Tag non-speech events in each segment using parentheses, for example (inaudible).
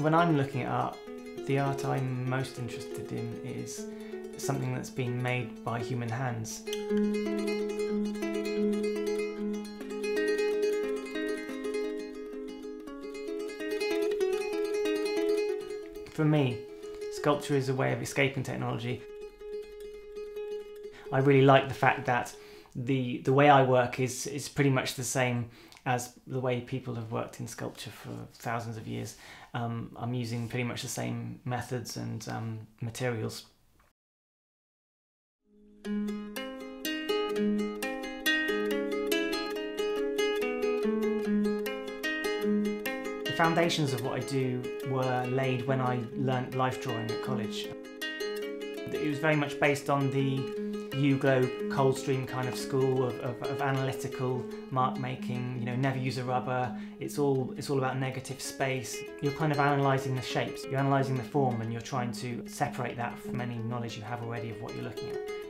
When I'm looking at art, the art I'm most interested in is something that's been made by human hands. For me, sculpture is a way of escaping technology. I really like the fact that the the way I work is is pretty much the same as the way people have worked in sculpture for thousands of years. Um, I'm using pretty much the same methods and um, materials. Foundations of what I do were laid when I learnt life drawing at college. It was very much based on the Uglow Coldstream kind of school of, of, of, analytical mark making. You know, never use a rubber. It's all it's all about negative space. You're kind of analysing the shapes. You're analysing the form, and you're trying to separate that from any knowledge you have already of what you're looking at.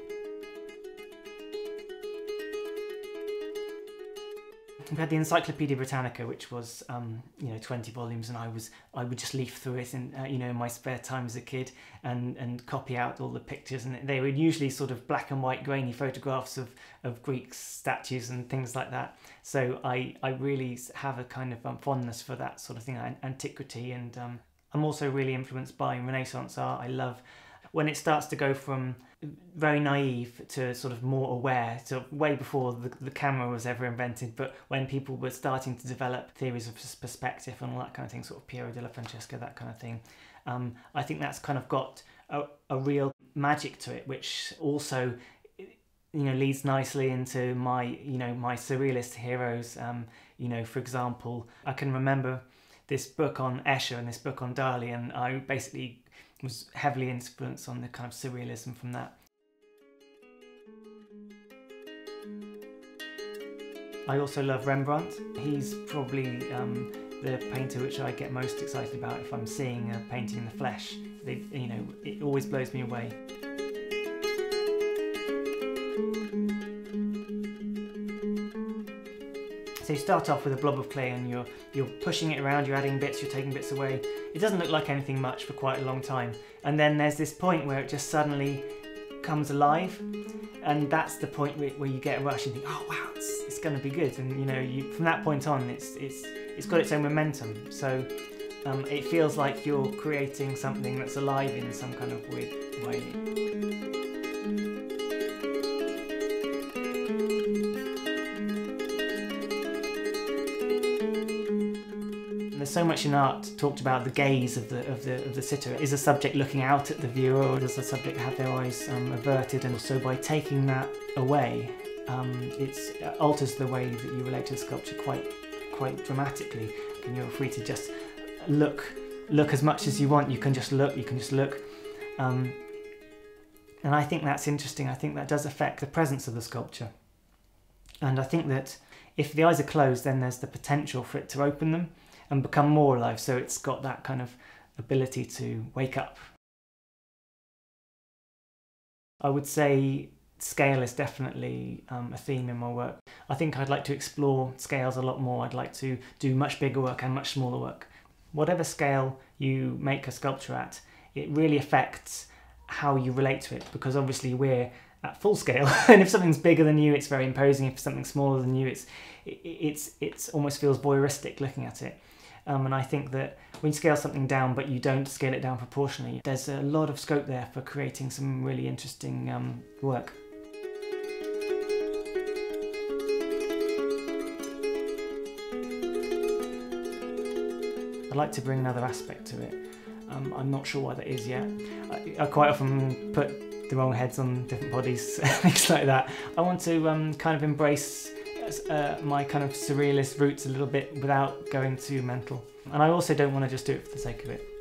We had the Encyclopedia Britannica, which was um, you know 20 volumes, and I was I would just leaf through it in uh, you know in my spare time as a kid and and copy out all the pictures, and they were usually sort of black and white, grainy photographs of of Greek statues and things like that. So I I really have a kind of um, fondness for that sort of thing, antiquity, and um, I'm also really influenced by Renaissance art. I love when it starts to go from very naive to sort of more aware, so way before the, the camera was ever invented, but when people were starting to develop theories of perspective and all that kind of thing, sort of Piero della Francesca, that kind of thing, um, I think that's kind of got a, a real magic to it, which also you know leads nicely into my you know my surrealist heroes. Um, you know for example i can remember this book on escher and this book on dali and i basically was heavily influenced on the kind of surrealism from that. I also love Rembrandt. He's probably um, the painter which I get most excited about if I'm seeing a painting in the flesh. They, you know, it always blows me away. So you start off with a blob of clay and you're you're pushing it around, you're adding bits, you're taking bits away. It doesn't look like anything much for quite a long time. And then there's this point where it just suddenly comes alive and that's the point where, where you get a rush and think, oh wow, it's, it's going to be good. And you know, you, from that point on, it's it's it's got its own momentum. So um, it feels like you're creating something that's alive in some kind of weird way. There's so much in art talked about the gaze of the of the of the sitter. Is a subject looking out at the viewer, or does the subject have their eyes um, averted? And so by taking that away, um, it alters the way that you relate to the sculpture quite quite dramatically. And you're free to just look look as much as you want. You can just look. You can just look. Um, and I think that's interesting. I think that does affect the presence of the sculpture. And I think that if the eyes are closed, then there's the potential for it to open them and become more alive. So it's got that kind of ability to wake up. I would say scale is definitely um, a theme in my work. I think I'd like to explore scales a lot more. I'd like to do much bigger work and much smaller work. Whatever scale you make a sculpture at, it really affects how you relate to it because obviously we're at full scale (laughs) and if something's bigger than you it's very imposing if something's smaller than you it's it's it's almost feels voyeuristic looking at it um, and I think that when you scale something down but you don't scale it down proportionally, there's a lot of scope there for creating some really interesting um, work. I'd like to bring another aspect to it. Um, I'm not sure what that is yet. I, I, quite often put the wrong heads on different bodies, (laughs) things like that. I want to um, kind of embrace uh, my kind of surrealist roots a little bit without going too mental. And I also don't want to just do it for the sake of it.